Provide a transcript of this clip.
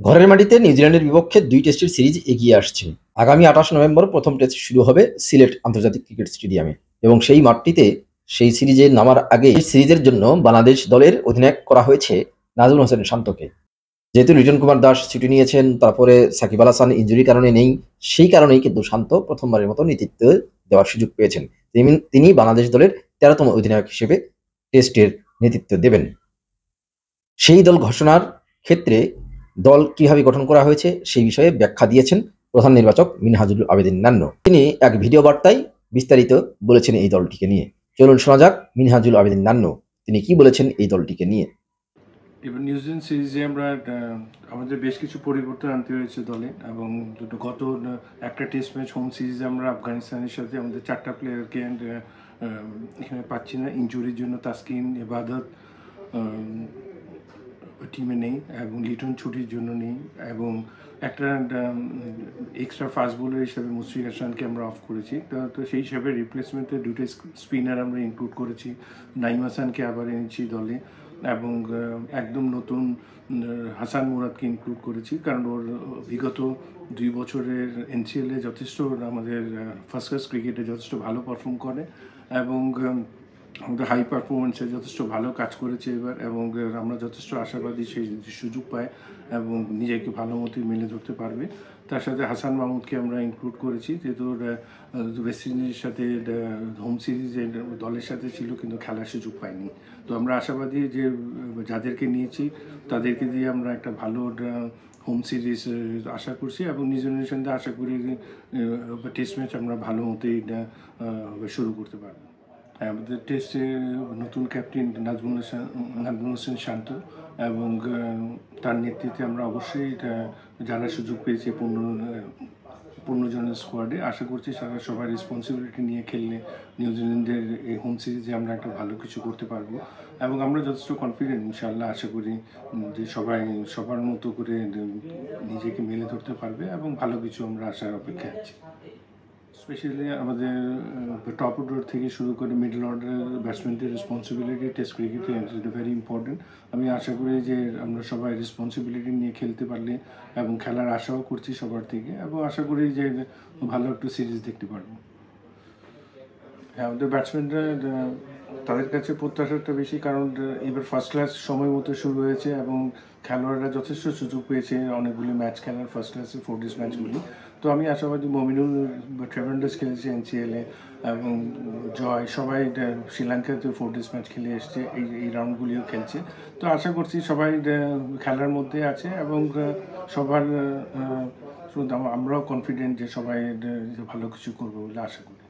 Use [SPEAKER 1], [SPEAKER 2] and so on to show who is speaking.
[SPEAKER 1] ঘরের মাটিতে নিউজিল্যান্ডের বিপক্ষে দুই টেস্টের সিরিজ এগিয়ে আসছে। আগামী আঠাশ নভেম্বর প্রথম টেস্ট শুরু হবে সিলেট আন্তর্জাতিক ক্রিকেট স্টেডিয়ামে এবং সেই মাঠটিতে সেই সিরিজে নামার আগে সিরিজের জন্য বাংলাদেশ দলের অধিনায়ক করা হয়েছে নাজমুল হোসেন শান্তকে। যেহেতু লিটন কুমার দাস ছুটি নিয়েছেন, তারপরে সাকিব আল হাসান ইঞ্জুরির কারণে নেই, সেই কারণেই কিন্তু শান্ত প্রথমবারের মতো নেতৃত্ব দেওয়ার সুযোগ পেয়েছেন। তিনি- তিনি বাংলাদেশ দলের তেরোতম অধিনায়ক হিসেবে টেস্টের নেতৃত্ব দেবেন। সেই দল ঘোষণার ক্ষেত্রে দল কীভাবে গঠন করা হয়েছে সেই বিষয়ে ব্যাখ্যা দিয়েছেন প্রধান নির্বাচক মিনহাজুল আবেদিন নান্ন। তিনি এক ভিডিও বার্তায় বিস্তারিত বলেছেন এই দলটিকে নিয়ে। চলুন শোনা যাক মিনহাজুল আবেদিন নান্ন, তিনি কি বলেছেন এই দলটিকে নিয়ে?
[SPEAKER 2] এবার নিউজিল্যান্ড সিরিজে আমরা আমাদের বেশ কিছু পরিবর্তন আনতে হয়েছে দলে এবং দুটো গত একটা টেস্ট ম্যাচ হোম সিরিজে আমরা আফগানিস্তানের সাথে আমাদের চারটা প্লেয়ারকে এখানে পাচ্ছি না। ইঞ্জুরির জন্য তাসকিন, এবাদত টিমে নেই এবং লিটন ছুটির জন্য নেই এবং একটা এক্সট্রা ফাস্ট বোলার হিসেবে মুশফিক হাসানকে আমরা অফ করেছি। তো সেই হিসাবে রিপ্লেসমেন্টে দুটো স্পিনার আমরা ইনক্লুড করেছি। নাইম হাসানকে আবার এনেছি দলে এবং একদম নতুন হাসান মুরাদকে ইনক্লুড করেছি কারণ ওর, বিগত দুই বছরের এনসিএলে যথেষ্ট আমাদের ফার্স্ট ক্লাস ক্রিকেটে যথেষ্ট ভালো পারফর্ম করে এবং আমাদের হাই পারফরমেন্সে যথেষ্ট ভালো কাজ করেছে এবার এবং আমরা যথেষ্ট আশাবাদী সেই সুযোগ পায় এবং নিজেকে ভালো মতোই মেলে ধরতে পারবে। তার সাথে হাসান মাহমুদকে আমরা ইনক্লুড করেছি, যেহেতু ওয়েস্ট ইন্ডিজের সাথে হোম সিরিজের দলের সাথে ছিল কিন্তু খেলার সুযোগ পাইনি তো আমরা আশাবাদী যে, যাদেরকে নিয়েছি তাদেরকে দিয়ে আমরা একটা ভালো হোম সিরিজ আশা করছি এবং নিউজিল্যান্ডের সঙ্গে আশা করি টেস্ট ম্যাচ আমরা ভালো মতোই শুরু করতে পারব। আমাদের টেস্টে নতুন ক্যাপ্টেন নাজমুল হোসেন নাজমুল হোসেন শান্ত এবং তার নেতৃত্বে আমরা অবশ্যই এটা জানার সুযোগ পেয়েছি পূর্ণ পূর্ণজনের স্কোয়াডে আশা করছি সারা সবাই রেসপন্সিবিলিটি নিয়ে খেললে নিউজিল্যান্ডের এই হোম সিরিজে আমরা একটা ভালো কিছু করতে পারব। এবং আমরা যথেষ্ট কনফিডেন্ট ইনশাল্লাহ আশা করি যে সবাই, সবার মতো করে নিজেকে মেলে ধরতে পারবে এবং ভালো কিছু আমরা আশার অপেক্ষায় আছি। স্পেশালি আমাদের টপ অর্ডার থেকে শুরু করে মিডল অর্ডারের ব্যাটসম্যানদের রেসপন্সিবিলিটি টেস্ট ক্রিকেটে এটা ভেরি ইম্পর্টেন্ট আমি আশা করি যে আমরা সবাই রেসপন্সিবিলিটি নিয়ে খেলতে পারলে এবং খেলার আশাও করছি সবার থেকে। এবং আশা করি যে ভালো একটু সিরিজ দেখতে পারব। হ্যাঁ আমাদের ব্যাটসম্যানরা তাদের কাছে প্রত্যাশাটা বেশি, কারণ এবার ফার্স্ট ক্লাস সময় মতো শুরু হয়েছে এবং খেলোয়াড়রা যথেষ্ট সুযোগ পেয়েছে অনেকগুলি ম্যাচ খেলার ফার্স্ট ক্লাসে ফোর ডেজ ম্যাচগুলি তো আমি আশাবাদী মমিনুল ট্রেভেন্ডাস খেলেছে এনসিএলে এবং জয়, সবাই শ্রীলঙ্কাতে ফোর ডেজ ম্যাচ খেলে এসছে, এই এই রাউন্ডগুলিও খেলছে। তো আশা করছি সবাই খেলার মধ্যে আছে এবং সবার আমরাও কনফিডেন্ট যে সবাই ভালো কিছু করব বলে আশা করি।